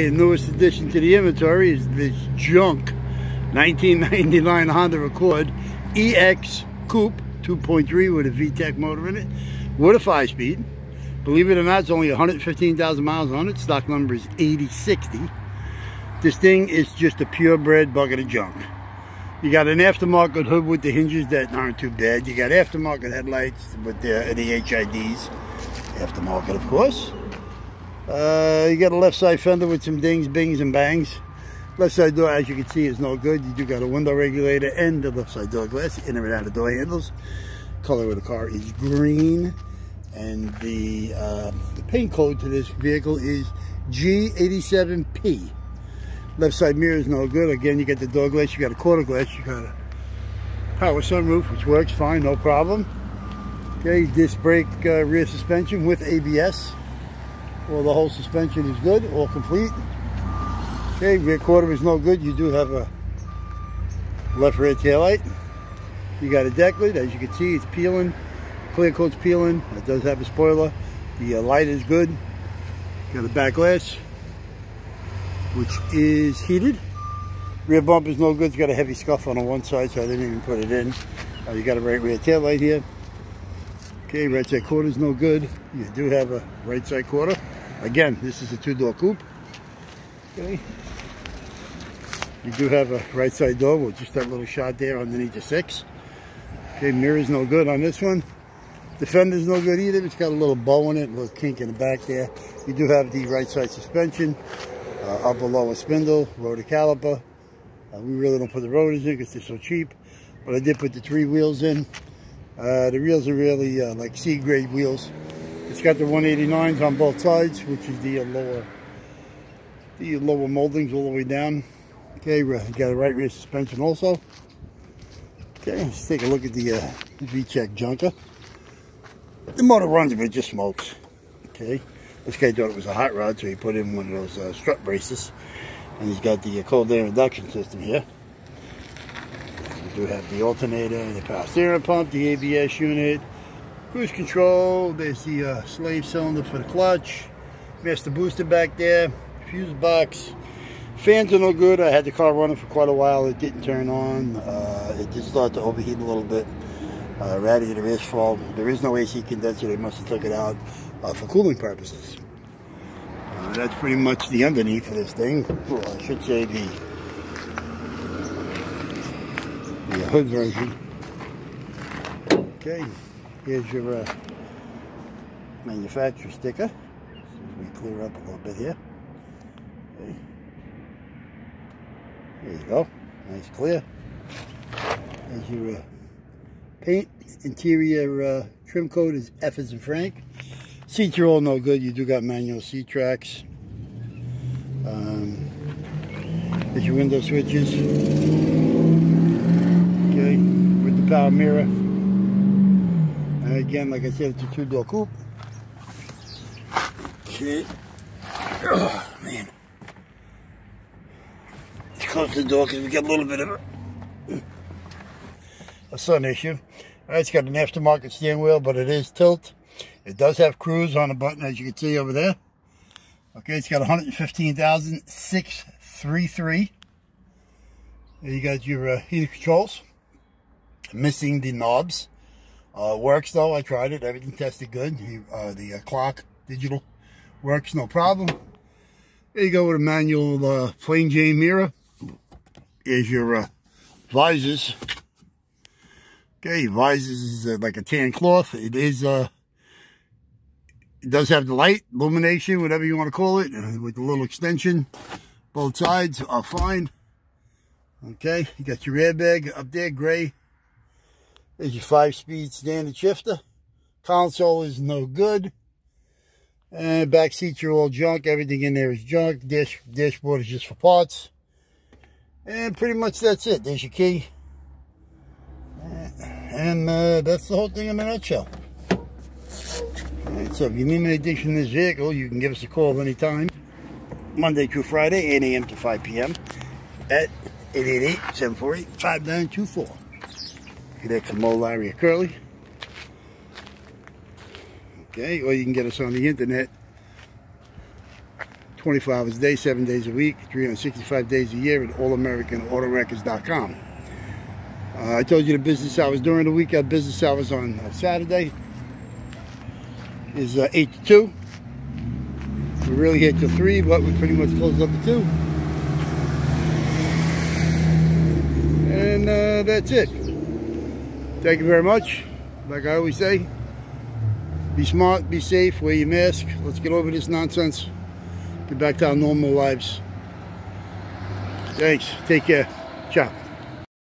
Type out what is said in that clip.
The newest addition to the inventory is this junk 1999 Honda Accord EX Coupe 2.3 with a VTEC motor in it with a 5-speed. Believe it or not, it's only 115,000 miles on it. Stock number is 8060. This thing is just a purebred bucket of junk. You got an aftermarket hood with the hinges that aren't too bad. You got aftermarket headlights with the, the HIDs. Aftermarket, of course. Uh, you got a left side fender with some dings, bings, and bangs. Left side door, as you can see, is no good. You do got a window regulator and the left side door glass, in and out of door handles. Color of the car is green. And the, uh, the paint code to this vehicle is G87P. Left side mirror is no good. Again, you got the door glass, you got a quarter glass, you got a power sunroof, which works fine, no problem. Okay, disc brake uh, rear suspension with ABS. Well, the whole suspension is good, all complete. Okay, rear quarter is no good. You do have a left rear tail light. You got a deck lid. As you can see, it's peeling. Clear coat's peeling. It does have a spoiler. The uh, light is good. Got a back glass, which is heated. Rear bump is no good. It's got a heavy scuff on the one side, so I didn't even put it in. Uh, you got a right rear tail light here. Okay, right side quarter is no good. You do have a right side quarter. Again, this is a two-door coupe. Okay. You do have a right side door with just that little shot there underneath the six. Okay, mirror's no good on this one. The fender's no good either. It's got a little bow in it, a little kink in the back there. You do have the right side suspension, uh, upper lower spindle, rotor caliper. Uh, we really don't put the rotors in because they're so cheap, but I did put the three wheels in. Uh, the wheels are really uh, like C-grade wheels. It's got the 189s on both sides, which is the lower the lower moldings all the way down. Okay, you got a right rear suspension also. Okay, let's take a look at the uh, VTEC junker. The motor runs, but it just smokes. Okay, this guy thought it was a hot rod, so he put in one of those uh, strut braces. And he's got the uh, cold air induction system here. We do have the alternator, the power steering pump, the ABS unit, cruise control. There's the uh, slave cylinder for the clutch. Master booster back there, fuse box. Fans are no good. I had the car running for quite a while. It didn't turn on. Uh, it just started to overheat a little bit. Uh, radiator is full. There is no AC condenser. They must have took it out uh, for cooling purposes. Uh, that's pretty much the underneath of this thing. Well, I should say the, the hood version. Okay, here's your uh, manufacturer sticker. Let We clear up a little bit here. Okay. There you go. Nice clear. There's your uh, paint. Interior uh, trim coat is F as in Frank. Seats are all no good. You do got manual seat tracks. Um, your window switches. Okay, with the power mirror. Again, like I said, it's a two-door coupe. Okay. Oh, man. Let's close the door because we got a little bit of a, a sun issue. All right, it's got an aftermarket steering wheel, but it is tilt. It does have cruise on the button, as you can see over there. Okay, it's got 115,633. There you got your uh, heater controls. Missing the knobs. Uh, works though, I tried it. Everything tested good. Uh, the uh, clock, digital, works no problem. There you go with a manual uh, plain Jane mirror. Here's your uh, visors. Okay, visors is uh, like a tan cloth. It is it does have the light, illumination, whatever you want to call it, with the little extension. Both sides are fine. Okay, you got your airbag up there, gray. There's your five-speed standard shifter. Console is no good. And back seats are all junk. Everything in there is junk. Dash, dashboard is just for parts. And pretty much that's it. There's your key. And uh, that's the whole thing in a nutshell. Right, so if you need any addition to this vehicle, you can give us a call anytime. Monday through Friday, 8 a.m. to 5 p.m. at 888-748-5924. That's Moe, Larry, or Curly. Okay, or you can get us on the internet. 24 hours a day, 7 days a week, 365 days a year at allamericanautowreckers.com. Uh, I told you the business hours during the week. Our business hours on uh, Saturday is uh, 8 to 2. We're really here till 3, but we pretty much close up at 2. And uh, that's it. Thank you very much. Like I always say, be smart, be safe, wear your mask. Let's get over this nonsense. Get back to our normal lives. Thanks. Take care. Ciao.